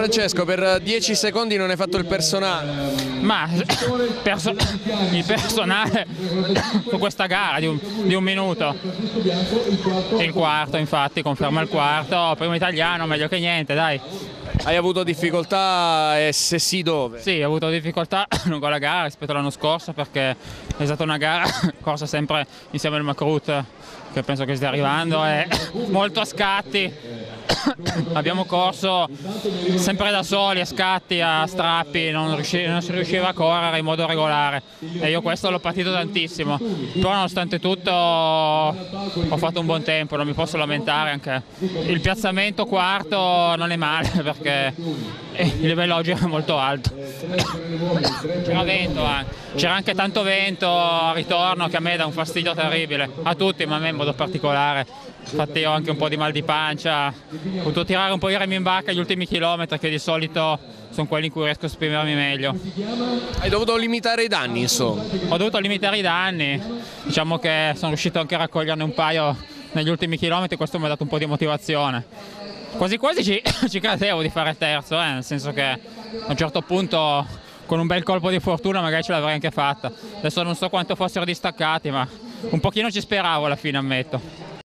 Francesco, per 10 secondi non hai fatto il personale. Ma perso il personale su questa gara di un, di un, minuto. Il quarto, infatti, conferma il quarto. Primo italiano, meglio che niente, dai. Hai avuto difficoltà e se sì dove? Sì, ho avuto difficoltà lungo la gara rispetto all'anno scorso perché è stata una gara corsa sempre insieme al Macrut che penso che stia arrivando e molto a scatti abbiamo corso sempre da soli, a scatti, a strappi, non, non, si riusciva a correre in modo regolare. E io questo l'ho patito tantissimo, però nonostante tutto ho fatto un buon tempo, non mi posso lamentare anche. Il piazzamento quarto non è male perché il livello oggi è molto alto. C'era vento anche, c'era anche tanto vento a ritorno che a me dà un fastidio terribile, a tutti ma a me in modo particolare. Infatti ho anche un po' di mal di pancia, ho potuto tirare un po' i remi in bacca gli ultimi chilometri che di solito sono quelli in cui riesco a esprimermi meglio. Hai dovuto limitare i danni insomma? Ho dovuto limitare i danni, diciamo che sono riuscito anche a raccoglierne un paio negli ultimi chilometri, questo mi ha dato un po' di motivazione. Quasi quasi ci, ci credevo di fare terzo, eh, nel senso che a un certo punto con un bel colpo di fortuna magari ce l'avrei anche fatta. Adesso non so quanto fossero distaccati, ma un pochino ci speravo alla fine, ammetto.